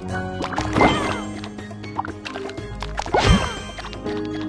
Thank tá. you.